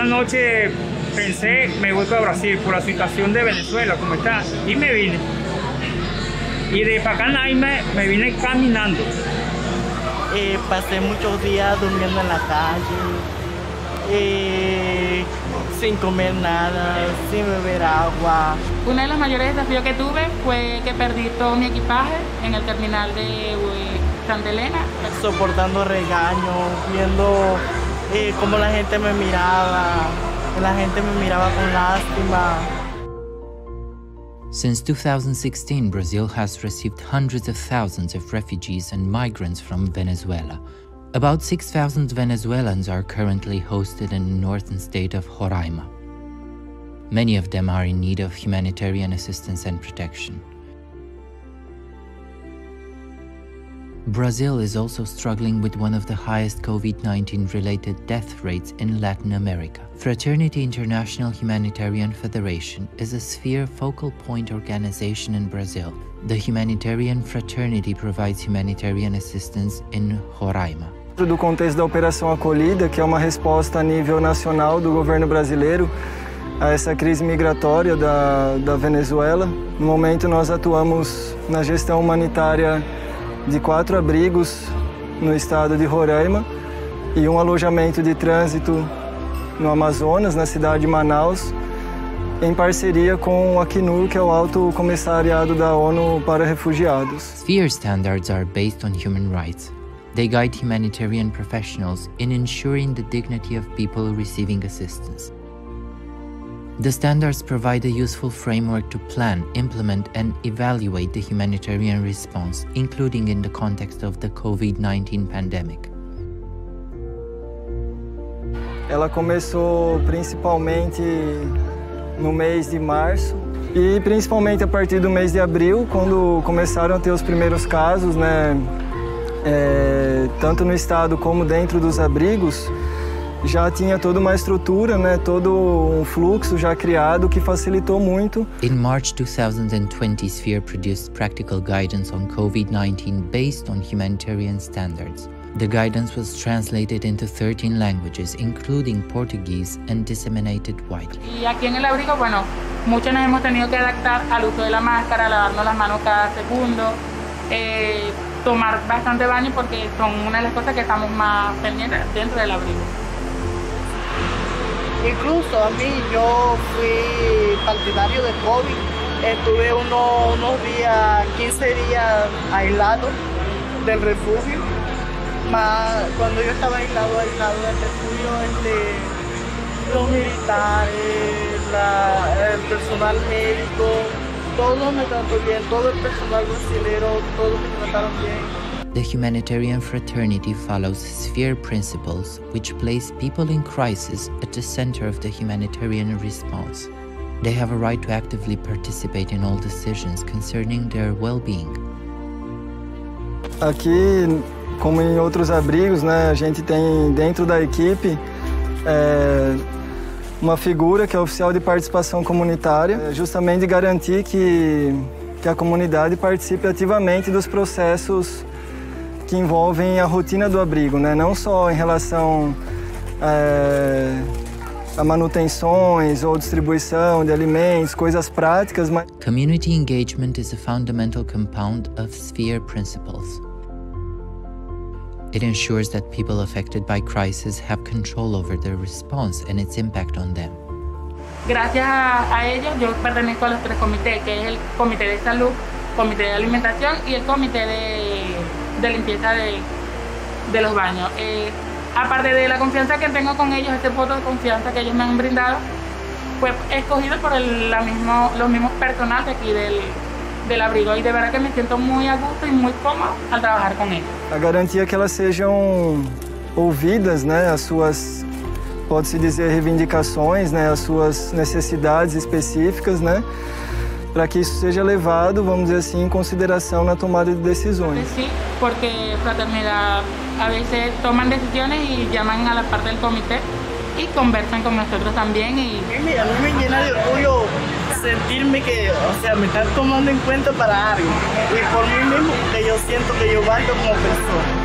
una noche pensé, me voy para Brasil por la situación de Venezuela, como está, y me vine. Y de acá me, me vine caminando. Eh, pasé muchos días durmiendo en la calle, eh, sin comer nada, sin beber agua. Uno de los mayores desafíos que tuve fue que perdí todo mi equipaje en el terminal de Santa Elena. Soportando regaños, viendo eh, cómo la gente me miraba, la gente me miraba con lástima. Since 2016, Brazil has received hundreds of thousands of refugees and migrants from Venezuela. About 6,000 Venezuelans are currently hosted in the northern state of Roraima. Many of them are in need of humanitarian assistance and protection. Brazil is also struggling with one of the highest COVID-19 related death rates in Latin America. Fraternity International Humanitarian Federation is a sphere focal point organization in Brazil. The humanitarian fraternity provides humanitarian assistance in Roraima. Do contexto da Operação Acolhida, que é uma resposta a nível nacional do governo brasileiro a essa crise migratória da, da Venezuela. No momento, nós atuamos na gestão humanitária de quatro abrigos no estado de Roraima e um alojamento de trânsito no Amazonas, na cidade de Manaus, em parceria com o Acnur, que é o Alto Comissariado da ONU para Refugiados. Sphere standards are based on human rights. They guide humanitarian professionals in ensuring the dignity of people receiving assistance. The standards provide a useful framework to plan, implement, and evaluate the humanitarian response, including in the context of the COVID-19 pandemic. Ela começou principalmente no mês de março e principalmente a partir do mês de abril, quando começaram a ter os primeiros casos, né, é, tanto no estado como dentro dos abrigos, já tinha toda uma estrutura, né, todo um fluxo já criado que facilitou muito. In March 2020, Sphere produced practical guidance on COVID-19 based on humanitarian standards. The guidance was translated into 13 languages, including Portuguese, and disseminated widely. Y aquí en el abrigo, bueno, muchos nos hemos tenido que adaptar al uso de la máscara, lavarnos las manos cada segundo, eh, tomar bastante baño porque son una de las cosas que estamos más pendientes dentro del abrigo. Incluso a mí yo fui partidario de COVID, estuve uno, unos días, 15 días aislado del refugio, cuando yo estaba aislado, aislado del refugio, este, los militares, el personal médico, todo me trató bien, todo el personal brasilero, todos me trataron bien. The humanitarian fraternity follows sphere principles, which place people in crisis at the center of the humanitarian response. They have a right to actively participate in all decisions concerning their well-being. Aqui, como em outros abrigos, né, a gente tem dentro da equipe é, uma figura que é oficial de participação comunitária, justamente de garantir que, que a comunidade participe ativamente dos processos que envolvem a rotina do abrigo, né? não só em relação é, a manutenções ou distribuição de alimentos, coisas práticas, mas... Community engagement is a fundamental compound of SPHERE principles. It ensures that people affected by crisis have control over their response and its impact on them. Gracias a ellos yo pertenezco a los tres comités, que es el comité de salud, comité de alimentación y el comité de de limpieza de, de los baños. Eh, aparte de la confianza que tengo con ellos, este voto de confianza que ellos me han brindado, fue escogido por el, la mismo, los mismos personal de aquí del, del abrigo e de verdad que me siento muy a gusto e muito cómodo ao trabalhar com eles. A garantia que elas sejam ouvidas, né, as suas pode-se dizer reivindicações, né, as suas necessidades específicas, né, para que isso seja levado, vamos dizer assim, em consideração na tomada de decisões. Sí, porque fraternidad a veces toman decisiones y llaman a la parte del comité y conversan con nosotros también. Y... Mira, a mí me llena de orgullo sentirme que, o sea, me están tomando en cuenta para algo y por mí mismo que yo siento que yo valgo como persona.